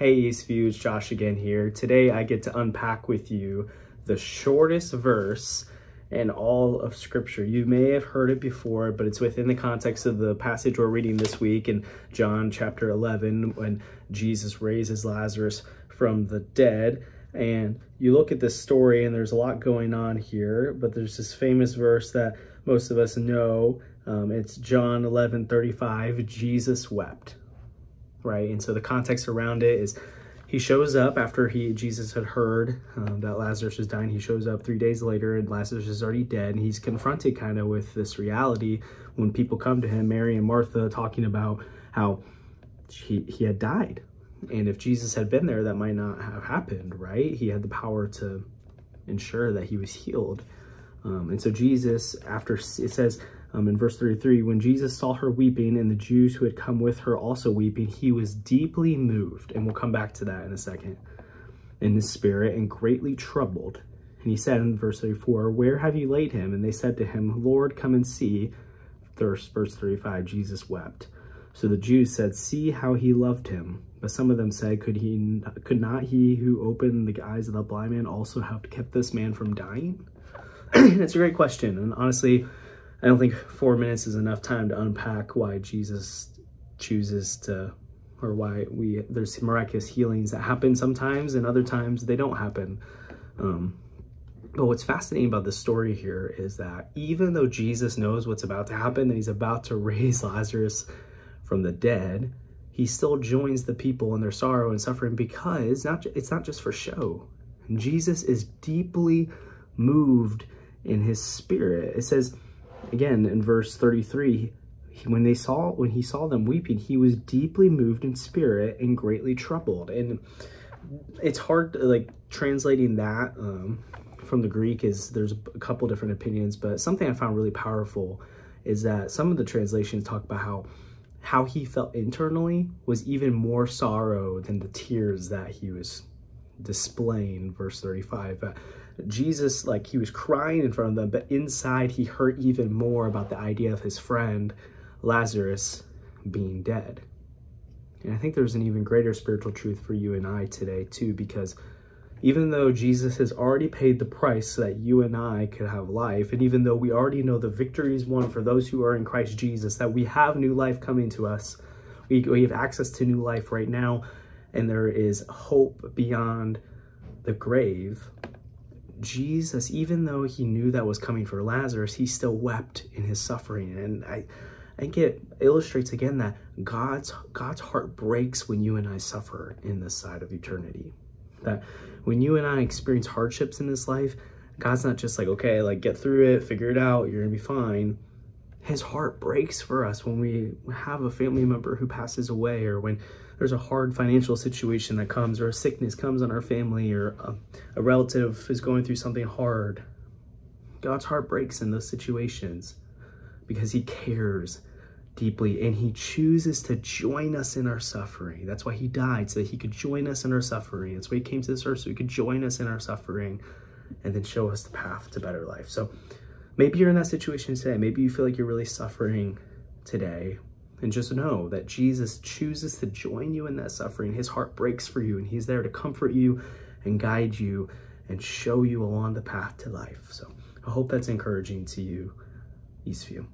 Hey Eastview, it's Josh again here. Today I get to unpack with you the shortest verse in all of scripture. You may have heard it before, but it's within the context of the passage we're reading this week in John chapter 11 when Jesus raises Lazarus from the dead. And you look at this story and there's a lot going on here, but there's this famous verse that most of us know. Um, it's John 11, 35, Jesus wept right? And so the context around it is he shows up after he Jesus had heard um, that Lazarus was dying. He shows up three days later, and Lazarus is already dead. And he's confronted kind of with this reality when people come to him, Mary and Martha, talking about how he he had died, and if Jesus had been there, that might not have happened, right? He had the power to ensure that he was healed. Um, and so Jesus, after it says um, in verse 33, when Jesus saw her weeping and the Jews who had come with her also weeping, he was deeply moved. And we'll come back to that in a second. In his spirit and greatly troubled. And he said in verse 34, Where have you laid him? And they said to him, Lord, come and see. Thirst, verse 35, Jesus wept. So the Jews said, See how he loved him. But some of them said, Could he, could not he who opened the eyes of the blind man also have kept this man from dying? It's a great question. And honestly, I don't think four minutes is enough time to unpack why Jesus chooses to, or why we there's miraculous healings that happen sometimes and other times they don't happen. Um, but what's fascinating about this story here is that even though Jesus knows what's about to happen and he's about to raise Lazarus from the dead, he still joins the people in their sorrow and suffering because not, it's not just for show. Jesus is deeply moved in his spirit. It says, again in verse 33 when they saw when he saw them weeping he was deeply moved in spirit and greatly troubled. And it's hard like translating that um, from the greek is there's a couple different opinions but something i found really powerful is that some of the translations talk about how how he felt internally was even more sorrow than the tears that he was displaying verse 35 uh, Jesus, like he was crying in front of them, but inside he hurt even more about the idea of his friend Lazarus being dead. And I think there's an even greater spiritual truth for you and I today too, because even though Jesus has already paid the price so that you and I could have life, and even though we already know the victory is won for those who are in Christ Jesus, that we have new life coming to us, we, we have access to new life right now, and there is hope beyond the grave, Jesus, even though he knew that was coming for Lazarus, he still wept in his suffering. And I, I think it illustrates again that God's God's heart breaks when you and I suffer in this side of eternity. That when you and I experience hardships in this life, God's not just like, okay, like get through it, figure it out, you're gonna be fine. His heart breaks for us when we have a family member who passes away or when there's a hard financial situation that comes or a sickness comes on our family or a, a relative is going through something hard. God's heart breaks in those situations because he cares deeply and he chooses to join us in our suffering. That's why he died, so that he could join us in our suffering. That's why he came to this earth, so he could join us in our suffering and then show us the path to better life. So maybe you're in that situation today. Maybe you feel like you're really suffering today. And just know that Jesus chooses to join you in that suffering. His heart breaks for you and he's there to comfort you and guide you and show you along the path to life. So I hope that's encouraging to you, Eastview.